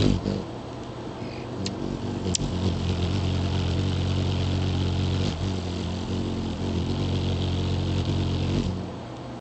Mm-hmm.